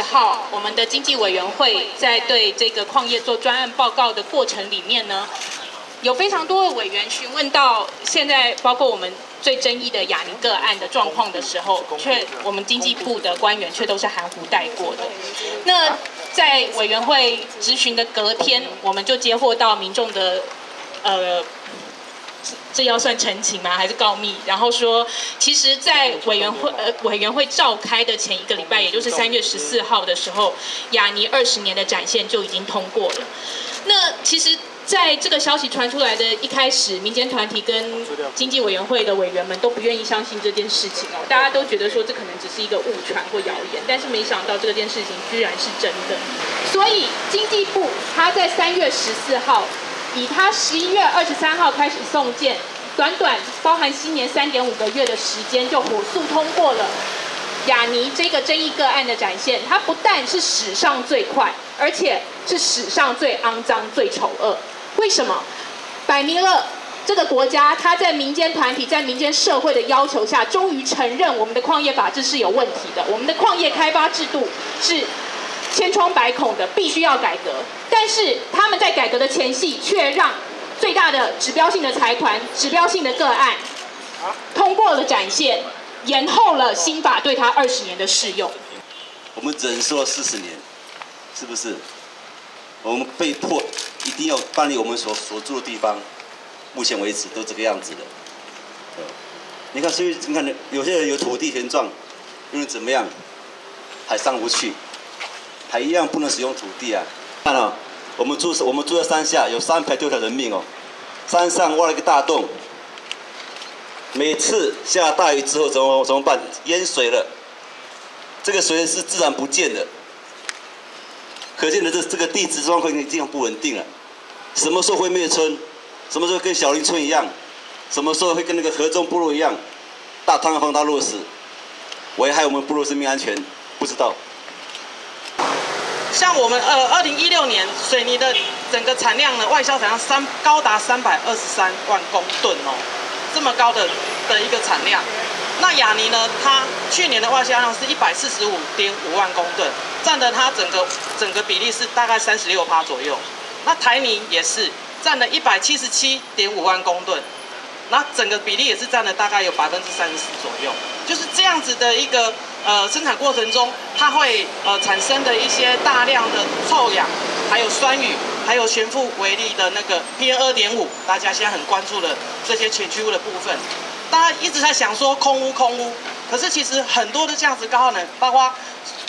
十号，我们的经济委员会在对这个矿业做专案报告的过程里面呢，有非常多的委员询问到现在包括我们最争议的雅尼个案的状况的时候，却我们经济部的官员却都是含糊带过的。那在委员会质询的隔天，我们就接获到民众的呃这要算陈情吗？还是告密？然后说，其实，在委员会呃委员会召开的前一个礼拜，也就是三月十四号的时候，雅尼二十年的展现就已经通过了。那其实，在这个消息传出来的一开始，民间团体跟经济委员会的委员们都不愿意相信这件事情哦，大家都觉得说这可能只是一个误传或谣言，但是没想到这件事情居然是真的。所以经济部他在三月十四号。以他十一月二十三号开始送件，短短包含新年三点五个月的时间，就火速通过了雅尼这个争议个案的展现。它不但是史上最快，而且是史上最肮脏、最丑恶。为什么？摆明了这个国家，它在民间团体、在民间社会的要求下，终于承认我们的矿业法制是有问题的，我们的矿业开发制度是。千疮百孔的，必须要改革。但是他们在改革的前夕，却让最大的指标性的财团、指标性的个案通过了展现，延后了新法对他二十年的适用。我们忍受了四十年，是不是？我们被迫一定要搬离我们所所住的地方，目前为止都这个样子的。你看，所以你看，有些人有土地权状，因为怎么样？还上不去。还一样不能使用土地啊！看了，我们住我们住在山下，有三百多条人命哦。山上挖了一个大洞，每次下大雨之后怎么怎么办？淹水了，这个水是自然不见的，可见的这这个地质状况已经不稳定了。什么时候会灭村？什么时候跟小林村一样？什么时候会跟那个河中部落一样？大塌方大落石，危害我们部落生命安全？不知道。像我们呃，二零一六年水泥的整个产量呢，外销产量三高达三百二十三万公吨哦，这么高的的一个产量。那雅尼呢，它去年的外销量是一百四十五点五万公吨，占的它整个整个比例是大概三十六趴左右。那台泥也是占了一百七十七点五万公吨，那整个比例也是占了大概有百分之三十左右，就是这样子的一个。呃，生产过程中它会呃产生的一些大量的臭氧，还有酸雨，还有悬浮微粒的那个 PM 二点五，大家现在很关注的这些前驱物的部分，大家一直在想说空污空污，可是其实很多的这样子高耗能，包括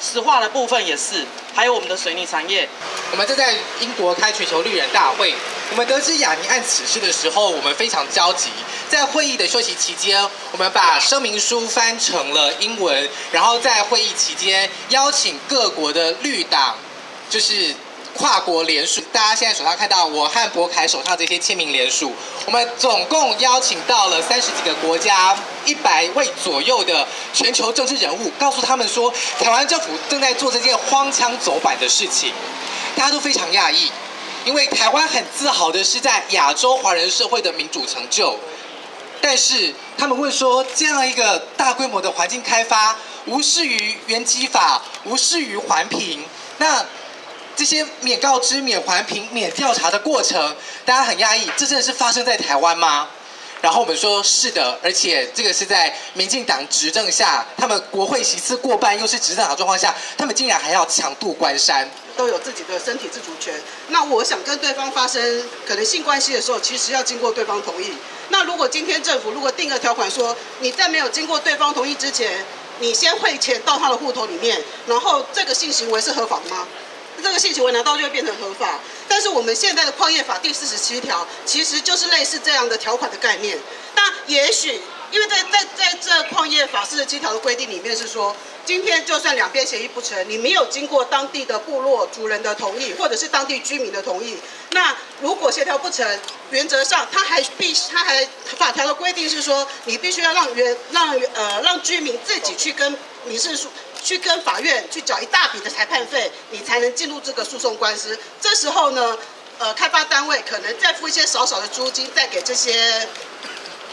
石化的部分也是，还有我们的水泥产业。我们正在英国开全球绿人大会，我们得知雅尼案此事的时候，我们非常焦急。在会议的休息期间，我们把声明书翻成了英文，然后在会议期间邀请各国的绿党，就是跨国联署。大家现在手上看到我和博凯手上这些签名联署，我们总共邀请到了三十几个国家一百位左右的全球政治人物，告诉他们说，台湾政府正在做这件荒腔走板的事情。大家都非常讶异，因为台湾很自豪的是在亚洲华人社会的民主成就。但是他们会说，这样一个大规模的环境开发，无视于原基法，无视于环评，那这些免告知、免环评、免调查的过程，大家很压抑，这真的是发生在台湾吗？然后我们说是的，而且这个是在民进党执政下，他们国会席次过半，又是执政党状况下，他们竟然还要强渡关山，都有自己的身体自主权。那我想跟对方发生可能性关系的时候，其实要经过对方同意。那如果今天政府如果定个条款说，你在没有经过对方同意之前，你先汇钱到他的户头里面，然后这个性行为是合法的吗？这个性行为难道就会变成合法？但是我们现在的矿业法第四十七条其实就是类似这样的条款的概念。那也许因为在在在这矿业法四十七条的规定里面是说，今天就算两边协议不成，你没有经过当地的部落族人的同意，或者是当地居民的同意，那如果协调不成，原则上他还必他还法条的规定是说，你必须要让原让呃让居民自己去跟民事诉去跟法院去缴一大笔的裁判费，你才能进入这个诉讼官司。这时候呢，呃，开发单位可能再付一些少少的租金，再给这些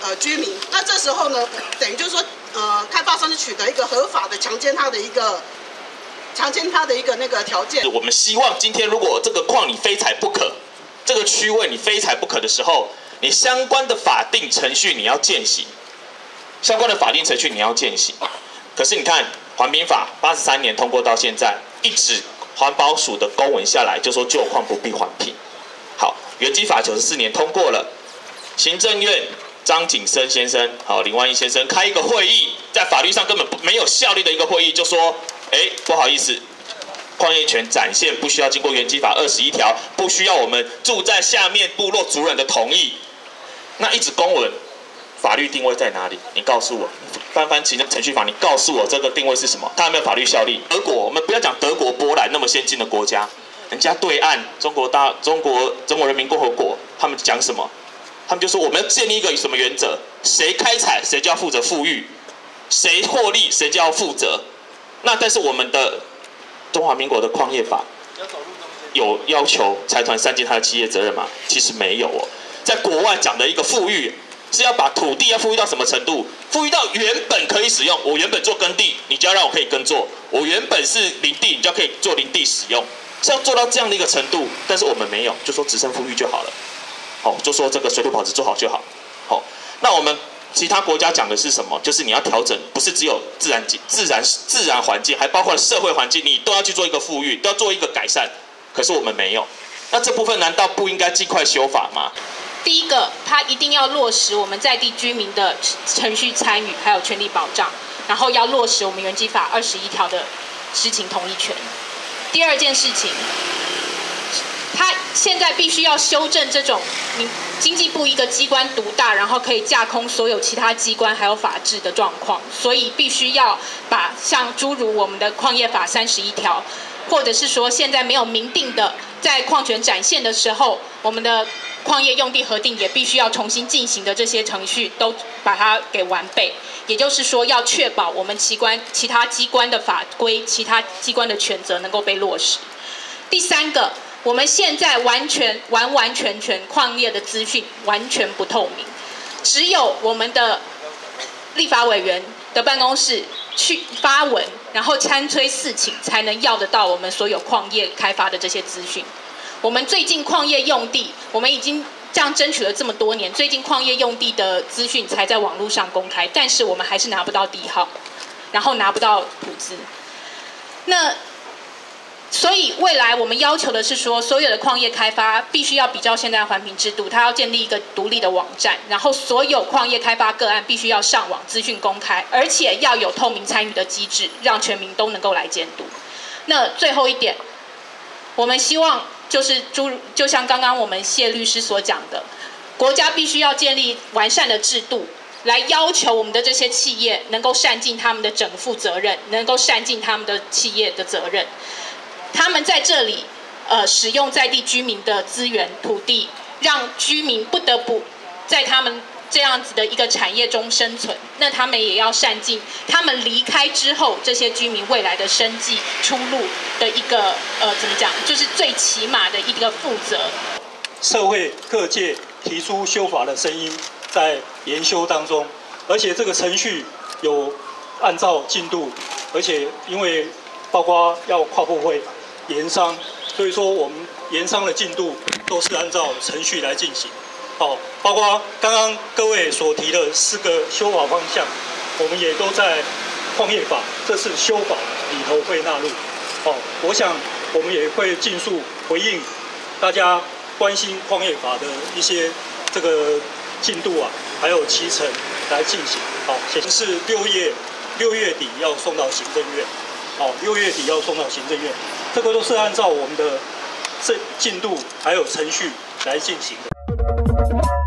呃居民。那这时候呢，等于就是说，呃，开发商就取得一个合法的强奸他的一个强奸他的一个那个条件。我们希望今天如果这个矿你非采不可，这个区位你非采不可的时候，你相关的法定程序你要践行，相关的法定程序你要践行。可是你看环评法八十三年通过到现在，一纸环保署的公文下来就说旧矿不必环评。好，原基法九十四年通过了，行政院张景生先生，好林万一先生开一个会议，在法律上根本没有效力的一个会议，就说，哎，不好意思，矿业权展现不需要经过原基法二十一条，不需要我们住在下面部落族人的同意。那一纸公文，法律定位在哪里？你告诉我，翻翻行政程序法，你告诉我这个定位是什么？它有没有法律效力？德国，我们不要讲德国、波兰那么先进的国家，人家对岸中国大中国中国人民共和国，他们讲什么？他们就说我们要建立一个什么原则？谁开采谁就要负责富裕，谁获利谁就要负责。那但是我们的中华民国的矿业法有要求财团删减它的企业责任吗？其实没有哦。在国外讲的一个富裕，是要把土地要富裕到什么程度？富裕到原本可以使用，我原本做耕地，你就要让我可以耕作；我原本是林地，你就要可以做林地使用，是要做到这样的一个程度。但是我们没有，就说只剩富裕就好了。好，就说这个水土保持做好就好。好，那我们其他国家讲的是什么？就是你要调整，不是只有自然、自然自然环境，还包括社会环境，你都要去做一个富裕，都要做一个改善。可是我们没有，那这部分难道不应该尽快修法吗？第一个，它一定要落实我们在地居民的程序参与，还有权利保障，然后要落实我们原基法二十一条的知情同意权。第二件事情，现在必须要修正这种你经济部一个机关独大，然后可以架空所有其他机关还有法制的状况，所以必须要把像诸如我们的矿业法三十一条，或者是说现在没有明定的在矿权展现的时候，我们的矿业用地核定也必须要重新进行的这些程序，都把它给完备。也就是说，要确保我们机关其他机关的法规、其他机关的权责能够被落实。第三个，我们现在完全完完全全矿业的资讯完全不透明，只有我们的立法委员的办公室去发文，然后参催四请，才能要得到我们所有矿业开发的这些资讯。我们最近矿业用地，我们已经这样争取了这么多年，最近矿业用地的资讯才在网络上公开，但是我们还是拿不到地号，然后拿不到图资。那所以未来我们要求的是说，所有的矿业开发必须要比较现在环评制度，它要建立一个独立的网站，然后所有矿业开发个案必须要上网资讯公开，而且要有透明参与的机制，让全民都能够来监督。那最后一点，我们希望就是诸就像刚刚我们谢律师所讲的，国家必须要建立完善的制度，来要求我们的这些企业能够善尽他们的整负责任，能够善尽他们的企业的责任。他们在这里，呃，使用在地居民的资源土地，让居民不得不在他们这样子的一个产业中生存。那他们也要善尽他们离开之后，这些居民未来的生计出路的一个呃，怎么讲，就是最起码的一个负责。社会各界提出修法的声音在研修当中，而且这个程序有按照进度，而且因为包括要跨部会。盐商，所以说我们盐商的进度都是按照程序来进行，好，包括刚刚各位所提的四个修法方向，我们也都在矿业法这次修法里头会纳入，好，我想我们也会尽速回应大家关心矿业法的一些这个进度啊，还有期程来进行，好，显是六月六月底要送到行政院，好，六月底要送到行政院。这个都是按照我们的这进度还有程序来进行的。